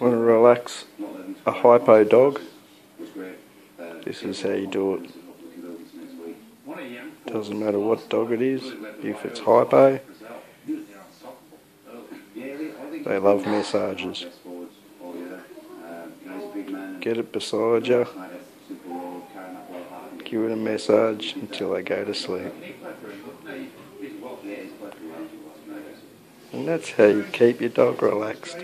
Want to relax a hypo dog? This is how you do it. Doesn't matter what dog it is, if it's hypo, they love massages. Get it beside you, give it a massage until they go to sleep. And that's how you keep your dog relaxed.